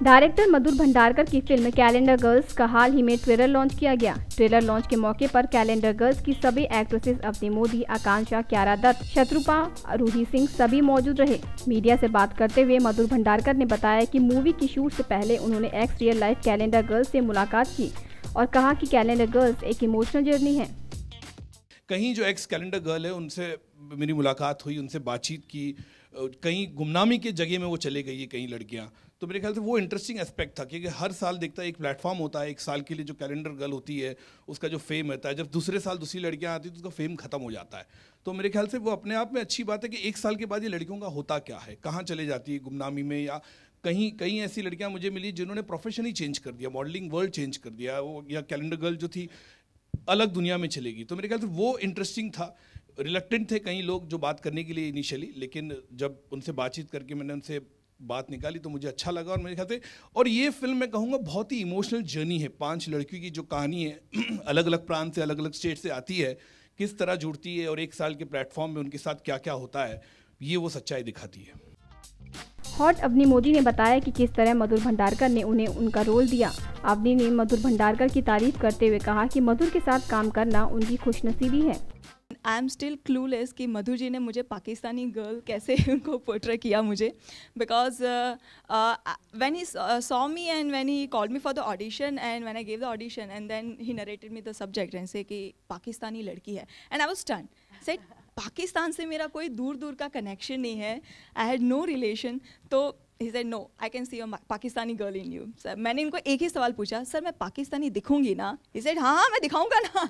Director मधुर भंडारकर की film calendar girls का हाल ही में ट्रेलर लॉन्च किया गया। ट्रेलर लॉन्च के मौके पर कैलेंडर गर्ल्स की सभी एक्ट्रेसेस अवनी मोदी, आकांक्षा, क्यारा दत्त, शत्रुपा, रूही सिंह सभी मौजूद रहे। मीडिया से बात करते हुए मधुर भंडारकर ने बताया कि मूवी की शूट से पहले उन्होंने ex real life calendar girls से मुलाकात की और कहा कि कैलेंडर गर्ल्स एक इमोशनल जर्नी है। कहीं जो एक्स कैलेंडर गर्ल है, उनसे मेरी मुलाकात हुई, उनसे बातचीत की कहीं गुमनामी के जगह में वो चले गई है कई लड़कियाँ। तो मेरे ख्याल से वो इंटरेस्टिंग एस्पेक्ट था, क्योंकि हर साल देखता है एक प्लेटफॉर्म होता है, एक साल के लिए जो कैलेंडर गर्ल होती है, उसका जो फेम रहता है, जब दूसरे साल दूसरी लड़कियाँ आती है तो उसका फेम खत्म हो जाता है। तो मेरे ख्याल से वो अपने आप में अच्छी बात है कि एक साल के बाद ये लड़कियों का होता क्या है, कहाँ चले जाती है गुमनामी में, या कहीं कहीं ऐसी लड़कियाँ मुझे मिली जिन्होंने प्रोफेशन ही चेंज कर दिया मॉडलिंग वर्ल्ड चेंज कर दिया, वो, या कैलेंडर गर्ल जो थी अलग दुनिया में चलेगी। तो मेरे ख्याल से वो इंटरेस्टिंग था। रिलेक्टेंट थे कई लोग जो बात करने के लिए इनिशियली लेकिन जब उनसे बातचीत करके मैंने उनसे बात निकाली तो मुझे अच्छा लगा और मेरे ख्याल से, और ये फ़िल्म मैं कहूँगा बहुत ही इमोशनल जर्नी है। पाँच लड़कियों की जो कहानी है अलग अलग प्रांत से अलग अलग स्टेट से आती है, किस तरह जुड़ती है और एक साल के प्लेटफॉर्म में उनके साथ क्या क्या होता है, ये वो सच्चाई दिखाती है। हॉट अवनी मोदी ने बताया कि किस तरह मधुर भंडारकर ने उन्हें उनका रोल दिया। अवनी ने मधुर भंडारकर की तारीफ़ करते हुए कहा कि मधुर के साथ काम करना उनकी खुशनसीबी है। आई एम स्टिल क्लूलेस कि मधु जी ने मुझे पाकिस्तानी गर्ल कैसे उनको पोर्ट्रे किया मुझे। Because when he saw me and when he call me for the audition and when I gave the audition and then he narrated me the subject ऐसे कि पाकिस्तानी लड़की है। And I was turn set Pakistan से मेरा कोई दूर दूर का कनेक्शन नहीं है। आई हैड नो रिलेशन तो he said no I can see a Pakistani girl in you sir मैंने इनको एक ही सवाल पूछा सर मैं पाकिस्तानी दिखूँगी ना? ही सेड हाँ हाँ मैं दिखाऊँगा ना।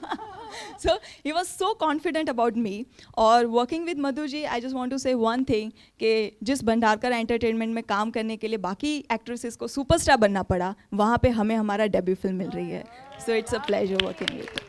So he was so confident about me और working with Madhu ji I just want to say one thing कि जिस भंडारकर एंटरटेनमेंट में काम करने के लिए बाकी एक्ट्रेसेस को सुपरस्टार बनना पड़ा, वहाँ पे हमें हमारा डेब्यू फ़िल्म मिल रही है। So it's a pleasure working with